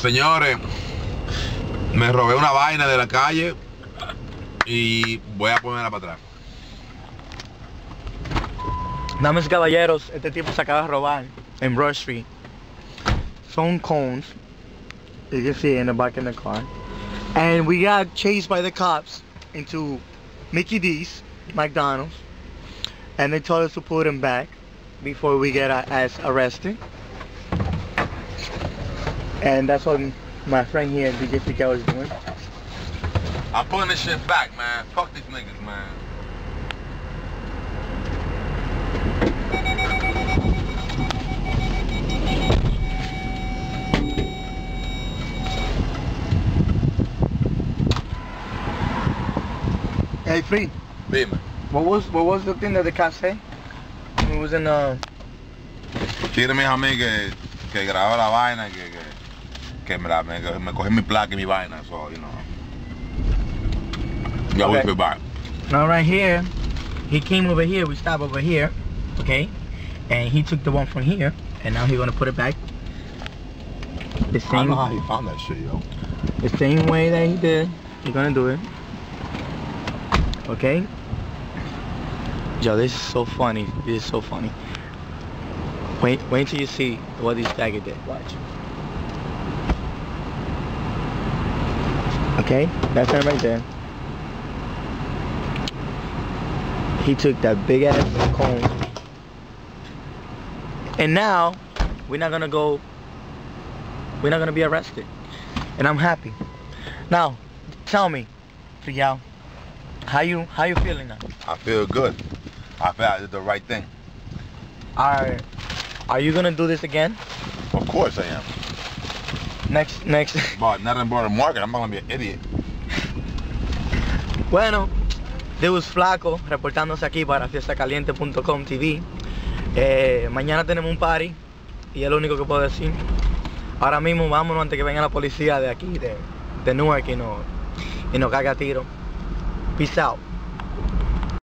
Señores, me robé una vaina de la calle y voy a ponerla para atrás. Damas caballeros, este tipo se acaba de robar en Broad Street. Son cones. You can see in the back of the car. And we got chased by the cops into Mickey D's, McDonald's. And they told us to put him back before we get our ass arrested. And that's what my friend here, DJ Frikkiao, was doing. I'm pulling this shit back, man. Fuck these niggas, man. Hey, Free, Dime. what was what was the thing that the cops say? It was in uh, Chile me dijo que, grababa la vaina, que, que, que me, la, me, me cogí mi placa y mi vaina, so, you know. Voy Okay. a back. Now right here, he came over here, we stopped over here, okay? And he took the one from here, and now he's gonna put it back. The same, I know how he found that shit, yo. the same way that he did, he's gonna do it. Okay? Yo, this is so funny. This is so funny. Wait, wait till you see what this faggot did. Watch. Okay, that's him right there. He took that big ass cone. And now, we're not gonna go, we're not gonna be arrested. And I'm happy. Now, tell me, Frikkiao, how you, how you feeling now? I feel good. I feel I did the right thing. Are, are you gonna do this again? Of course I am. Next, next. But nothing but a market, I'm not gonna be an idiot. Bueno, Deus Flaco reportándose aquí para fiestacaliente.com TV. Eh, mañana tenemos un party y es lo único que puedo decir. Ahora mismo vámonos antes que venga la policía de aquí, de, de Newark y nos, y nos caga a tiro. Peace out.